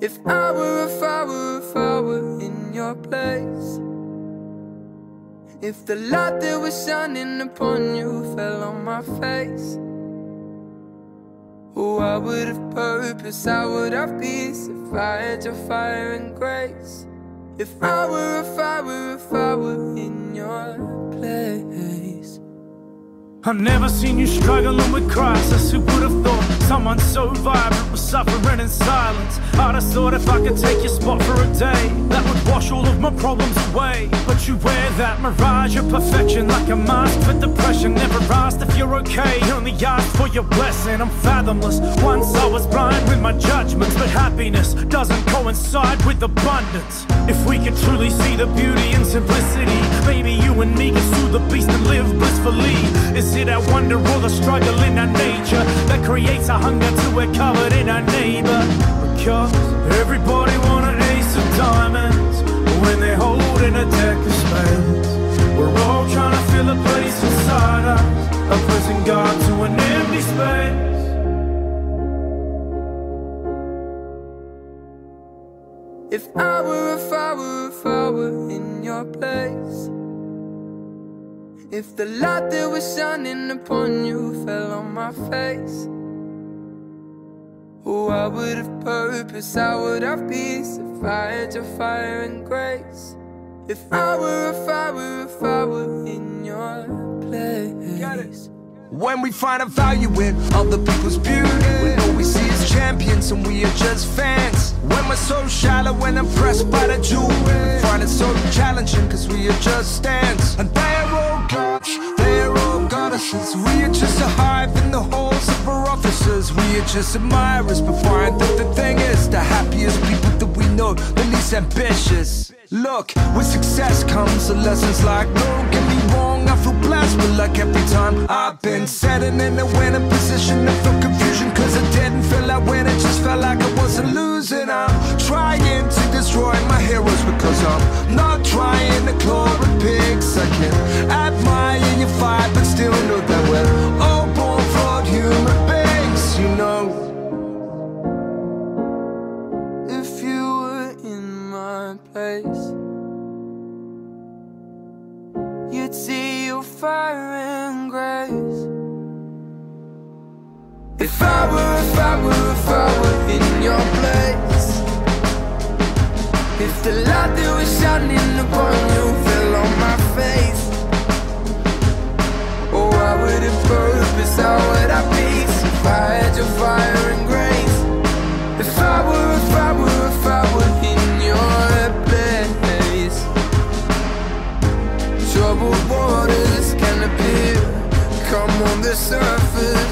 If I were, if I were, if I were in your place. If the light that was shining upon you fell on my face. Oh, I would have purpose, I would have peace If I had your fire and grace? If I were, if I were, if I were in your place. I've never seen you struggling with crisis. Who would have thought someone so vibrant was suffering in silence? I'd have thought if I could take your spot for a day, that would wash all of my problems away. But you wear that mirage of perfection like a mask for depression. Never asked if you're okay, only asked for your blessing. I'm fathomless. Once I was blind with my judgments, but happiness doesn't coincide with abundance. If we could truly see the beauty in simplicity, maybe you and me can sue the beast and live blissfully. Is our wonder or the struggle in our nature that creates a hunger we're covered in our neighbor? Because everybody want an ace of diamonds when they're holding a deck of spades. We're all trying to fill a place inside us, a prison God to an empty space. If I were, if I were, if I were in your place. If the light that was shining upon you fell on my face. Oh, I would have purpose, I would have peace if I had your fire and grace. If I were, if I were, if I were in your place. When we find a value in other people's beauty, we know we see as champions and we are just fans. When we're so shallow and impressed by the jewelry, find it so challenging cause we are just stands. And they're all gods, they're goddesses. We are just a hive in the halls of our offices. We are just admirers, but find that the thing is, the happiest people that we know, the least ambitious. Look, with success comes the lessons like, don't get me wrong, I feel blessed, but like every time I've been sitting in a winning position, I feel confusion, cause I didn't feel like winning, It just felt like I wasn't losing. I'm trying to destroy my heroes because I'm not trying to at pigs. I can place, you'd see your fire and grace. If I were, if I were, troubled waters can appear. Come on the surface.